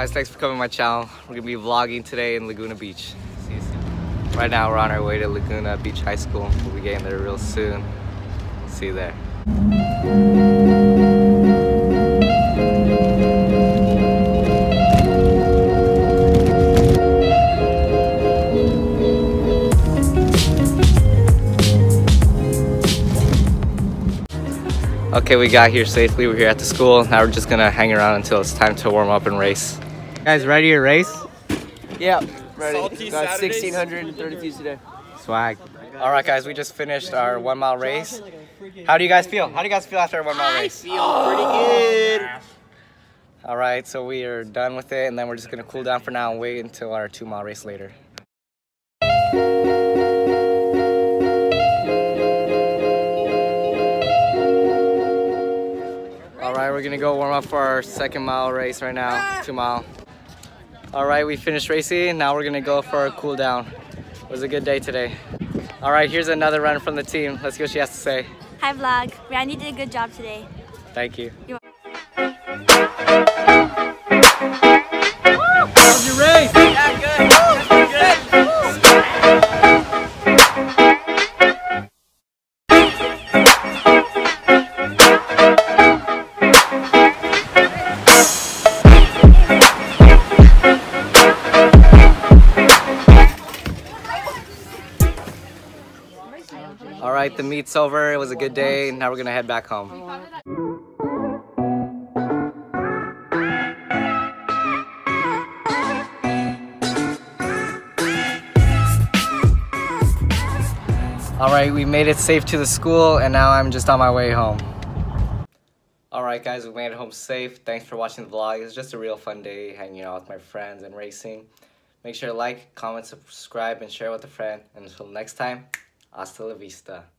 Guys, thanks for coming to my channel. We're gonna be vlogging today in Laguna Beach. See you soon. Right now we're on our way to Laguna Beach High School. We'll be getting there real soon. See you there. Okay, we got here safely. We're here at the school. Now we're just gonna hang around until it's time to warm up and race. You guys ready to race? Yeah, ready. Salty Got Saturdays. 1,632 today. Swag. All right, guys, we just finished our one mile race. How do you guys feel? How do you guys feel after a one mile race? I Feel pretty good. All right, so we are done with it, and then we're just gonna cool down for now and wait until our two mile race later. All right, we're gonna go warm up for our second mile race right now, two mile. All right, we finished racing. Now we're gonna go for a cool down. It was a good day today. All right, here's another run from the team. Let's see what she has to say. Hi vlog. Randy did a good job today. Thank you. All right, the meet's over. It was a good day. Now we're gonna head back home. All right, we made it safe to the school, and now I'm just on my way home. All right, guys, we made it home safe. Thanks for watching the vlog. It was just a real fun day hanging out with my friends and racing. Make sure to like, comment, subscribe, and share with a friend. And until next time, hasta la vista.